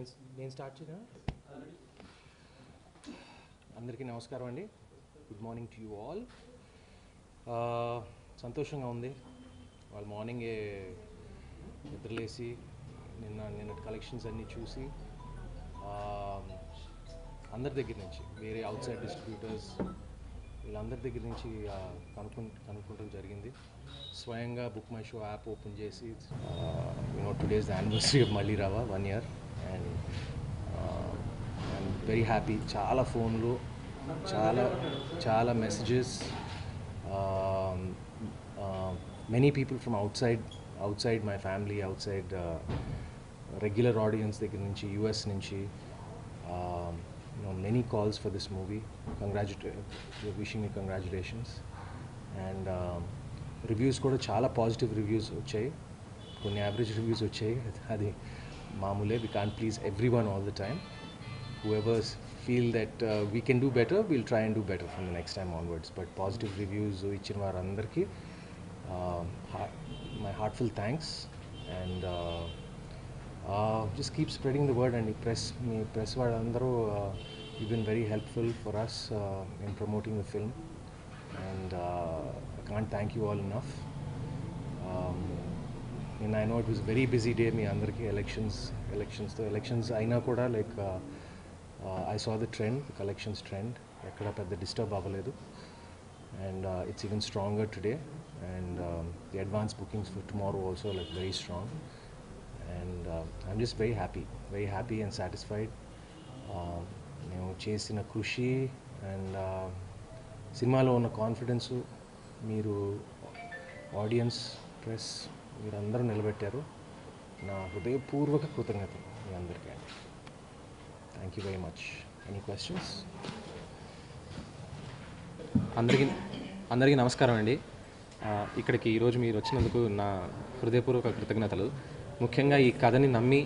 నేను నేను స్టార్ట్ చేయనా అందరికీ నమస్కారం అండి. Good morning to you all సంతోషంగా ఉంది. వాళ్ళు మార్నింగే నిద్రలేసి నిన్న నిన్న కలెక్షన్స్ అన్నీ చూసి అందరి దగ్గర నుంచి వేరే అవుట్ సైడ్ డిస్ట్రిబ్యూటర్స్ వీళ్ళందరి దగ్గర నుంచి కనుక్కు కనుక్కుంటం జరిగింది. స్వయంగా book my show app open చేసి you know today's the anniversary of మళ్ళీ రావా వన్ ఇయర్ వెరీ హ్యాపీ చాలా ఫోన్లు చాలా చాలా messages many people from outside outside my family outside regular audience దగ్గర నుంచి యూఎస్ నుంచి many calls for this movie congratulate wishing Congratulate, congratulations and reviews కూడా చాలా పాజిటివ్ రివ్యూస్ వచ్చాయి. కొన్ని యావరేజ్ రివ్యూస్ వచ్చాయి. అది మామూలే. We can please everyone all the time whoever's feel that we can do better will try and do better from the next time onwards but positive reviews ఇచ్చిన వారందరికీ my heartful thanks and just keep spreading the word అండి press మీ press వాళ్ళందరూ you been very helpful for us in promoting the film and I can't thank you all enough నేను I know it was very busy day మీ అందరికీ elections ఎలక్షన్స్తో elections అయినా కూడా like I saw the trend collections trend ఎక్కడ పెద్ద disturb అవ్వలేదు. And it's even stronger today and the advance bookings for tomorrow also like very strong and I'm just very happy very happy and satisfied మేము చేసిన కృషి and uh, సినిమాలో ఉన్న confidence మీరు audience press మీరు అందరూ నిలబెట్టారు. నా హృదయపూర్వక కృతజ్ఞతలు మీ అందరికీ. అండి thank you very much any questions అందరికీ అందరికీ నమస్కారం అండి. ఇక్కడికి ఈరోజు మీరు వచ్చినందుకు నా హృదయపూర్వక కృతజ్ఞతలు. ముఖ్యంగా ఈ కథని నమ్మి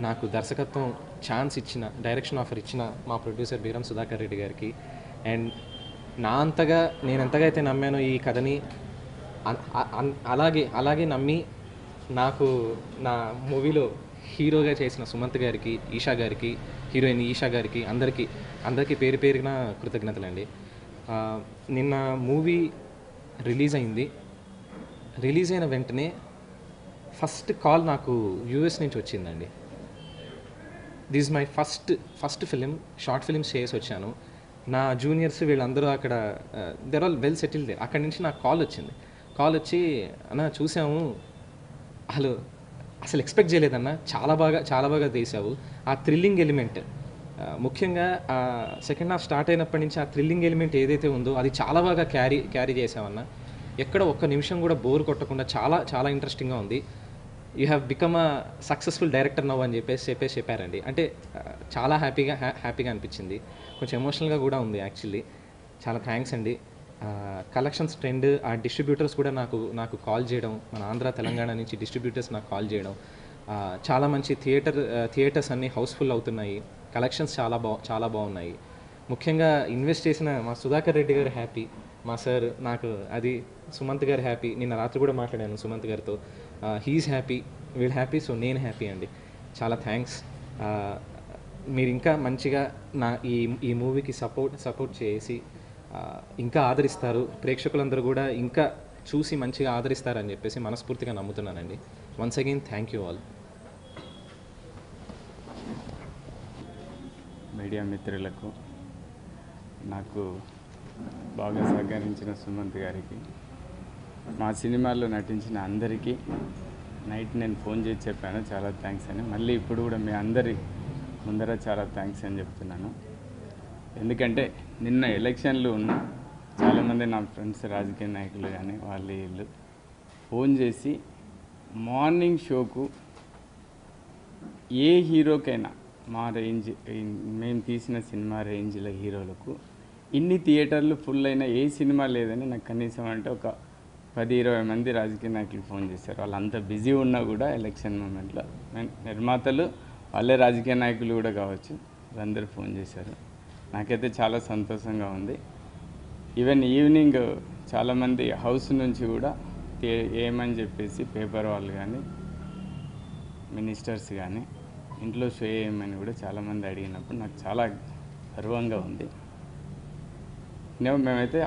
నాకు దర్శకత్వం ఛాన్స్ ఇచ్చిన డైరెక్షన్ ఆఫర్ ఇచ్చిన మా ప్రొడ్యూసర్ బీరం సుధాకర్ రెడ్డి గారికి. అండ్ నా అంతగా నేను ఎంతగా అయితే నమ్మానో ఈ కథని అన్- అలాగే అలాగే నమ్మి నాకు నా మూవీలో హీరోగా చేసిన సుమంత్ గారికి ఈషా గారికి హీరోయిన్ ఈషా గారికి అందరికీ అందరికీ పేరు పేరున కృతజ్ఞతలండి నిన్న మూవీ రిలీజ్ అయింది. రిలీజ్ అయిన వెంటనే ఫస్ట్ కాల్ నాకు యూఎస్ నుంచి వచ్చిందండి. This my first first film short films చేసి వచ్చాను. నా జూనియర్స్ వీళ్ళందరూ అక్కడ దెర్ ఆల్ వెల్ సెటిల్ అక్కడి నుంచి నాకు కాల్ వచ్చింది. కాల్ వచ్చి అన్న చూసాము. హలో అసలు ఎక్స్పెక్ట్ చేయలేదన్న. చాలా బాగా చాలా బాగా తీసావు. ఆ థ్రిల్లింగ్ ఎలిమెంట్ ముఖ్యంగా ఆ సెకండ్ హాఫ్ స్టార్ట్ అయినప్పటి నుంచి ఆ థ్రిల్లింగ్ ఎలిమెంట్ ఏదైతే ఉందో అది చాలా బాగా క్యారీ క్యారీ చేసావన్న. ఎక్కడ ఒక్క నిమిషం కూడా బోర్ కొట్టకుండా చాలా చాలా ఇంట్రెస్టింగ్గా ఉంది. You have become a successful director నవ్వు అని చెప్పేసి చెప్పేసి చెప్పారండి. అంటే చాలా హ్యాపీగా హ్యాపీగా అనిపించింది. కొంచెం ఎమోషనల్గా కూడా ఉంది యాక్చువల్లీ చాలా థ్యాంక్స్ అండి. కలెక్షన్స్ ట్రెండ్ ఆ డిస్ట్రిబ్యూటర్స్ కూడా నాకు నాకు కాల్ చేయడం మన ఆంధ్ర తెలంగాణ నుంచి డిస్ట్రిబ్యూటర్స్ నాకు కాల్ చేయడం చాలా మంచి థియేటర్ థియేటర్స్ అన్నీ హౌస్ఫుల్ అవుతున్నాయి. కలెక్షన్స్ చాలా బా చాలా బాగున్నాయి. ముఖ్యంగా ఇన్వెస్ట్ చేసిన మా సుధాకర్ రెడ్డి గారు హ్యాపీ మా సార్ నాకు అది సుమంత్ గారు హ్యాపీ నిన్న రాత్రి కూడా మాట్లాడాను సుమంత్ గారితో. హీఈస్ హ్యాపీ వీళ్ళు హ్యాపీ సో నేను హ్యాపీ అండి. చాలా థ్యాంక్స్ మీరు ఇంకా మంచిగా నా ఈ ఈ మూవీకి సపోర్ట్ సపోర్ట్ చేసి ఇంకా ఆదరిస్తారు. ప్రేక్షకులందరూ కూడా ఇంకా చూసి మంచిగా ఆదరిస్తారని చెప్పేసి మనస్ఫూర్తిగా నమ్ముతున్నానండి. Once again thank you all media మిత్రులకు నాకు బాగా సహకరించిన సుమంత్ గారికి మా సినిమాల్లో నటించిన అందరికీ నైట్ నేను ఫోన్ చేసి చెప్పాను. చాలా థ్యాంక్స్ అని మళ్ళీ ఇప్పుడు కూడా మీ అందరి ముందర చాలా థ్యాంక్స్ అని చెప్తున్నాను. ఎందుకంటే నిన్న ఎలక్షన్లు ఉన్న చాలామంది నా ఫ్రెండ్స్ రాజకీయ నాయకులు కానీ వాళ్ళు వీళ్ళు ఫోన్ చేసి మార్నింగ్ షోకు ఏ హీరోకైనా మా రేంజ్ మేము తీసిన సినిమా రేంజ్ల హీరోలకు ఇన్ని థియేటర్లు ఫుల్ అయిన ఏ సినిమా లేదని నాకు కనీసం అంటే ఒక పది ఇరవై మంది రాజకీయ నాయకులు ఫోన్ చేశారు. వాళ్ళంతా బిజీ ఉన్నా కూడా ఎలక్షన్ మూమెంట్లో. నిర్మాతలు వాళ్ళే రాజకీయ నాయకులు కూడా కావచ్చు వాళ్ళందరూ ఫోన్ చేశారు. నాకైతే చాలా సంతోషంగా ఉంది. ఈవెన్ ఈవినింగ్ చాలామంది హౌస్ నుంచి కూడా ఏమని చెప్పేసి పేపర్ వాళ్ళు కానీ మినిస్టర్స్ కానీ ఇంట్లో షో చేయమని కూడా చాలామంది అడిగినప్పుడు నాకు చాలా గర్వంగా ఉంది. నేను మేమైతే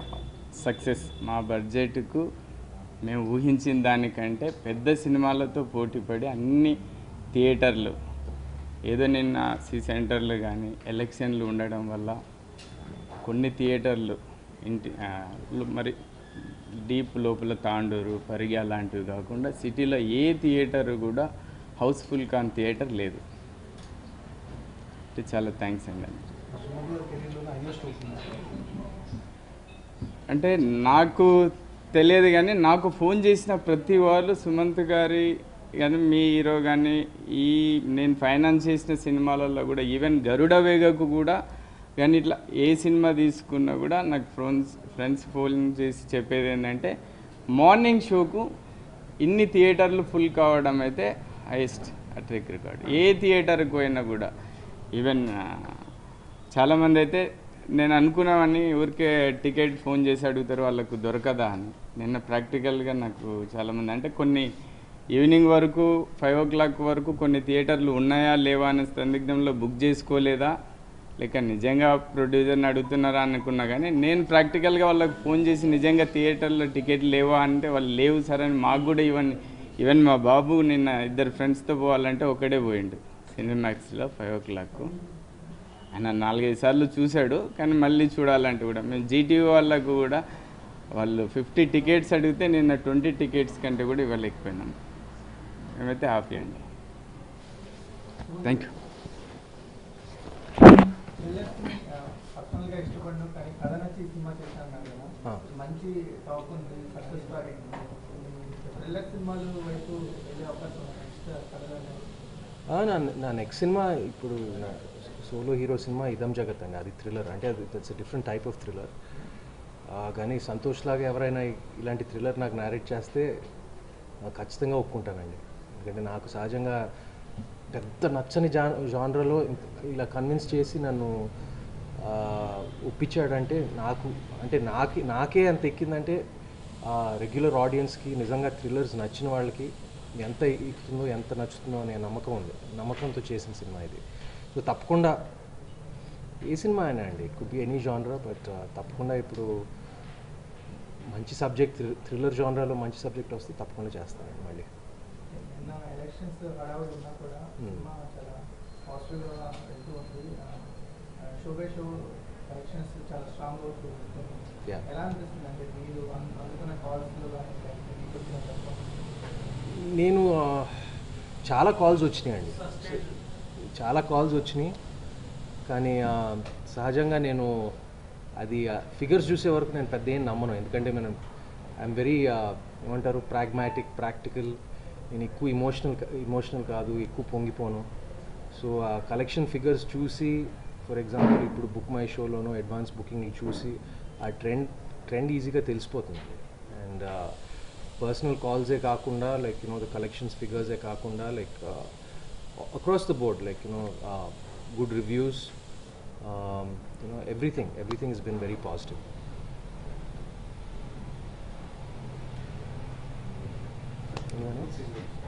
సక్సెస్ మా బడ్జెట్కు మేము ఊహించిన దానికంటే పెద్ద సినిమాలతో పోటీపడి అన్ని థియేటర్లు ఏదో నిన్న సి సెంటర్లు కానీ ఎలక్షన్లు ఉండడం వల్ల కొన్ని థియేటర్లు ఇంటి మరి డీప్ లోపల తాండూరు పరిగా లాంటివి కాకుండా సిటీలో ఏ థియేటర్ కూడా హౌస్ఫుల్ కాని థియేటర్ లేదు. అంటే చాలా థ్యాంక్స్ అండి అంటే నాకు తెలియదు కానీ నాకు ఫోన్ చేసిన ప్రతి వాళ్ళు సుమంత్ గారి కానీ మీ హీరో కానీ ఈ నేను ఫైనాన్స్ చేసిన సినిమాలలో కూడా ఈవెన్ గరుడ వేగకు కూడా కానీ ఇట్లా ఏ సినిమా తీసుకున్నా కూడా నాకు ఫ్రెండ్స్ ఫ్రెండ్స్ ఫోన్ చేసి చెప్పేది ఏంటంటే మార్నింగ్ షోకు ఇన్ని థియేటర్లు ఫుల్ కావడం అయితే హైయెస్ట్ ట్రిక్ రికార్డ్. ఏ థియేటర్కి పోయినా కూడా ఈవెన్ చాలామంది అయితే నేను అనుకున్నామని ఊరికే టికెట్ ఫోన్ చేసి అడుగుతారు వాళ్ళకు దొరకదా అని. నిన్న ప్రాక్టికల్గా నాకు చాలామంది అంటే కొన్ని ఈవినింగ్ వరకు ఫైవ్ ఓ క్లాక్ వరకు కొన్ని థియేటర్లు ఉన్నాయా లేవా అనే సందిగ్ధంలో బుక్ చేసుకోలేదా? లేక నిజంగా ప్రొడ్యూసర్ని అడుగుతున్నారా అనుకున్నా కానీ నేను ప్రాక్టికల్గా వాళ్ళకి ఫోన్ చేసి నిజంగా థియేటర్లో టికెట్ లేవా అంటే వాళ్ళు లేవు సార్ అని మాకు కూడా ఈవెన్ ఈవెన్ మా బాబు నిన్న ఇద్దరు ఫ్రెండ్స్తో పోవాలంటే ఒకడే పోయిండు సినిమాక్స్లో ఫైవ్ ఓ క్లాక్. ఆయన నాలుగైదు సార్లు చూశాడు కానీ మళ్ళీ చూడాలంటే కూడా. మేము జీటీవీ వాళ్ళకు కూడా వాళ్ళు ఫిఫ్టీ టికెట్స్ అడిగితే నిన్న ట్వంటీ టికెట్స్ కంటే కూడా ఇవ్వలేకపోయినాం. మేమైతే హ్యాపీ అండి థ్యాంక్ యూ నా నా నెక్స్ట్ సినిమా ఇప్పుడు నా సోలో హీరో సినిమా ఇదం జగత్ అండి. అది థ్రిల్లర్ అంటే అది that's different type of thriller కానీ సంతోష్ లాగా ఎవరైనా ఇలాంటి థ్రిల్లర్ నాకు నేరేట్ చేస్తే ఖచ్చితంగా ఒప్పుకుంటానండి. ఎందుకంటే నాకు సహజంగా పెద్ద నచ్చని జా జానర్లో ఇలా కన్విన్స్ చేసి నన్ను ఒప్పించాడంటే నాకు అంటే నాకి నాకే అంత ఎక్కిందంటే రెగ్యులర్ ఆడియన్స్కి నిజంగా థ్రిల్లర్స్ నచ్చిన వాళ్ళకి ఎంత ఎక్కుతుందో ఎంత నచ్చుతుందో అనే నమ్మకం ఉంది. నమ్మకంతో చేసిన సినిమా ఇది. సో తప్పకుండా ఏ సినిమా అయినా అండి కుడ్ బి ఎనీ జానరా బట్ తప్పకుండా ఇప్పుడు మంచి సబ్జెక్ట్ థ్రిల్లర్ జానరాలో మంచి సబ్జెక్ట్ వస్తే తప్పకుండా చేస్తానండి మళ్ళీ. ఎలక్షన్స్ హడావుడి ఉన్నా కూడా. సినిమా చాలా పాజిటివ్గా వెళ్తూ ఉంది. షో బై షో కలెక్షన్స్ చాలా స్ట్రాంగ్ అవుతూ Yeah. ఎలా అనిపిస్తుంది అంటే మీరు అందుకున్న కాల్స్లో కానీ లేకపోతే మీకు వచ్చిన తప్ప నేను చాలా కాల్స్ వచ్చినాయండి చాలా కాల్స్ వచ్చినాయి. కానీ సహజంగా నేను అది ఫిగర్స్ చూసే వరకు నేను పెద్ద ఏం నమ్మను. ఎందుకంటే మనం ఐఎమ్ వెరీ ఏమంటారు ప్రాగ్మాటిక్ ప్రాక్టికల్ నేను ఎక్కువ ఇమోషనల్ ఇమోషనల్ కాదు ఎక్కువ పొంగిపోను సో ఆ కలెక్షన్ ఫిగర్స్ చూసి ఫర్ ఎగ్జాంపుల్ ఇప్పుడు బుక్ మై షోలోనో అడ్వాన్స్ బుకింగ్ చూసి ఆ ట్రెండ్ ట్రెండ్ ఈజీగా తెలిసిపోతుంది అండ్ పర్సనల్ కాల్సే కాకుండా like you know the collections ఫిగర్సే కాకుండా like across the board like you know good reviews you know everything everything is been very positive Sí, sí.